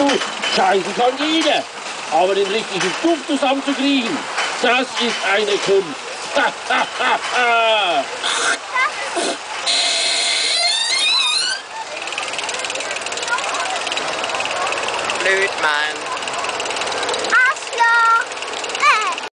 Du, scheißen kann jeder. Aber den richtigen Duft zusammenzukriegen, das ist eine Kunst. Ha, ha, ha. Blöd, Mann.